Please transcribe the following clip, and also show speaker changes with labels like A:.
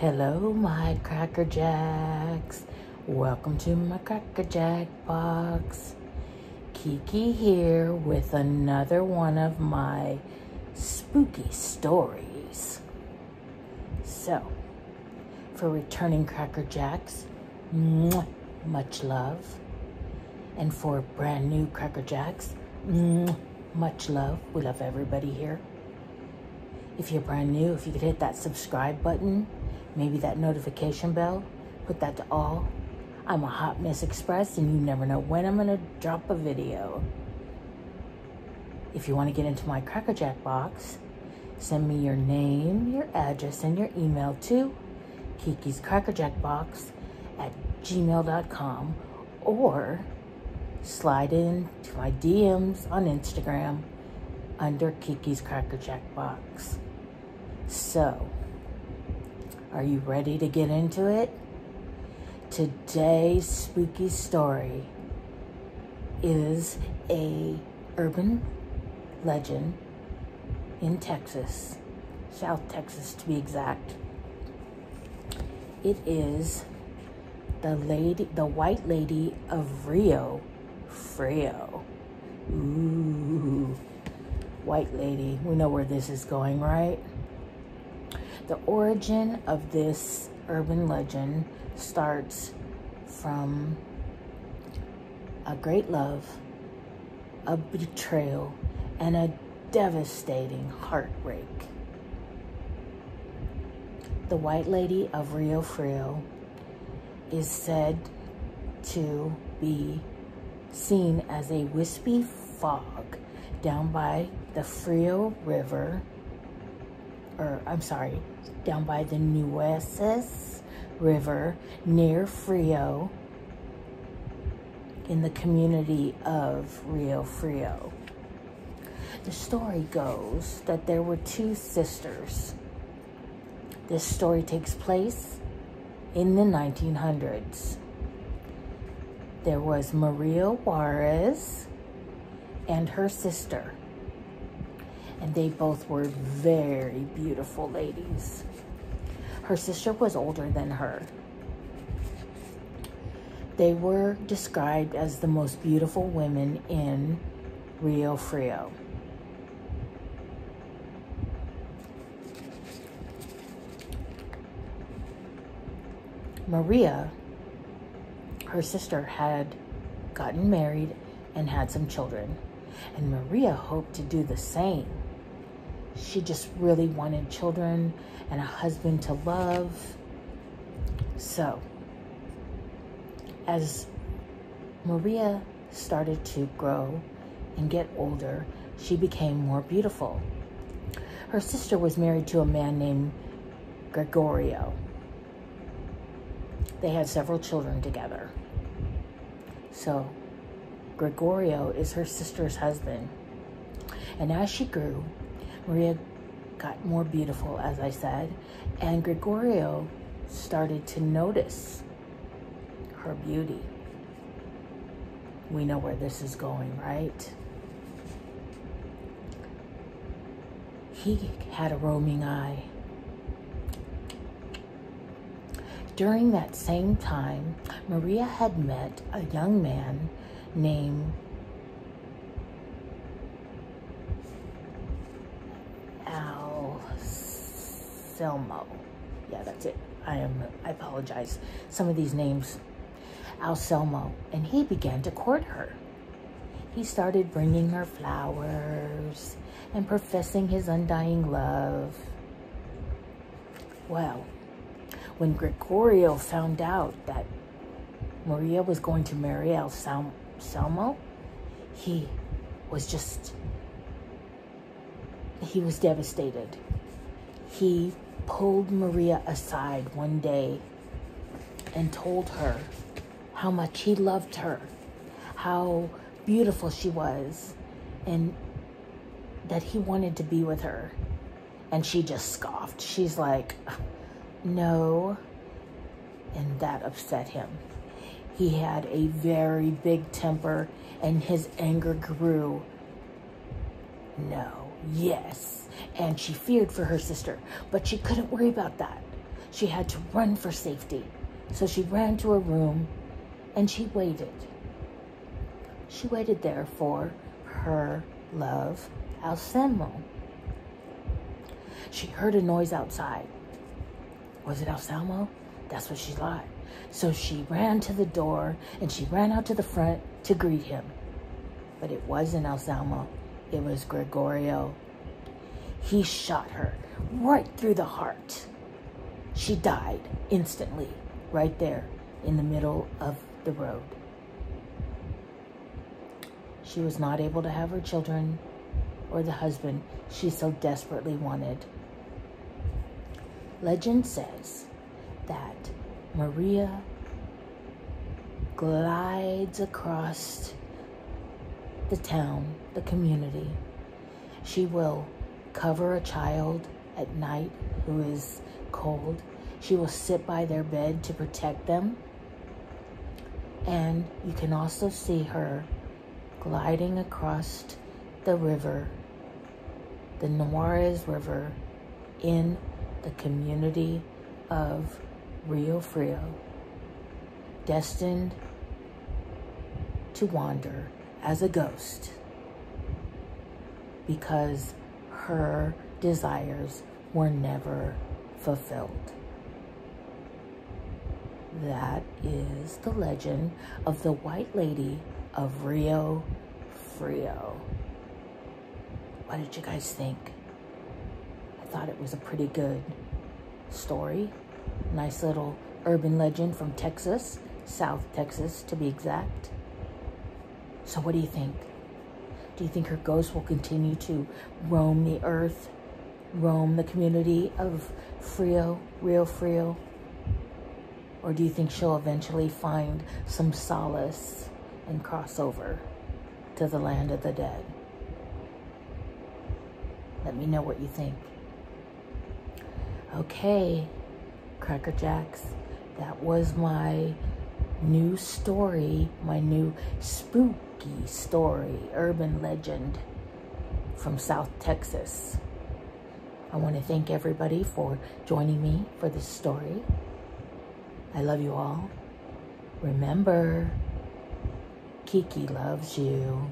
A: Hello, my Cracker Jacks. Welcome to my Cracker Jack box. Kiki here with another one of my spooky stories. So, for returning Cracker Jacks, much love. And for brand new Cracker Jacks, much love. We love everybody here. If you're brand new, if you could hit that subscribe button, maybe that notification bell, put that to all. I'm a Hot Mess Express and you never know when I'm to drop a video. If you want to get into my Cracker Jack box, send me your name, your address, and your email to Kiki's Cracker Jack box at gmail.com or slide into my DMs on Instagram under Kiki's Cracker Jack box. So, are you ready to get into it? Today's spooky story is a urban legend in Texas, South Texas to be exact. It is the lady, the white lady of Rio Frio. Ooh, white lady. We know where this is going, right? The origin of this urban legend starts from a great love, a betrayal, and a devastating heartbreak. The White Lady of Rio Frio is said to be seen as a wispy fog down by the Frio River, or I'm sorry, down by the Nueces River near Frio in the community of Rio Frio. The story goes that there were two sisters. This story takes place in the 1900s. There was Maria Juarez and her sister, and they both were very beautiful ladies. Her sister was older than her. They were described as the most beautiful women in Rio Frio. Maria, her sister, had gotten married and had some children. And Maria hoped to do the same. She just really wanted children and a husband to love. So, as Maria started to grow and get older, she became more beautiful. Her sister was married to a man named Gregorio. They had several children together. So, Gregorio is her sister's husband. And as she grew, Maria got more beautiful, as I said, and Gregorio started to notice her beauty. We know where this is going, right? He had a roaming eye. During that same time, Maria had met a young man named Selmo. Yeah, that's it. I am, I apologize. Some of these names, Anselmo. And he began to court her. He started bringing her flowers and professing his undying love. Well, when Gregorio found out that Maria was going to marry Anselmo, he was just, he was devastated. He pulled Maria aside one day and told her how much he loved her, how beautiful she was, and that he wanted to be with her. And she just scoffed. She's like, no. And that upset him. He had a very big temper and his anger grew. No, yes and she feared for her sister, but she couldn't worry about that. she had to run for safety. So she ran to her room and she waited. She waited there for her love, Anselmo. She heard a noise outside. Was it Anselmo? That's what she thought. So she ran to the door and she ran out to the front to greet him. But it wasn't Anselmo, it was Gregorio. He shot her right through the heart. She died instantly, right there in the middle of the road. She was not able to have her children or the husband she so desperately wanted. Legend says that Maria glides across the town, the community. She will cover a child at night who is cold. She will sit by their bed to protect them. And you can also see her gliding across the river, the Nuarez River, in the community of Rio Frio, destined to wander as a ghost because her desires were never fulfilled. That is the legend of the White Lady of Rio Frio. What did you guys think? I thought it was a pretty good story. Nice little urban legend from Texas, South Texas to be exact. So, what do you think? Do you think her ghost will continue to roam the earth, roam the community of Frio, Rio Frio? Or do you think she'll eventually find some solace and cross over to the land of the dead? Let me know what you think. Okay, Cracker Jacks, that was my new story, my new story, urban legend from South Texas. I want to thank everybody for joining me for this story. I love you all. Remember, Kiki loves you.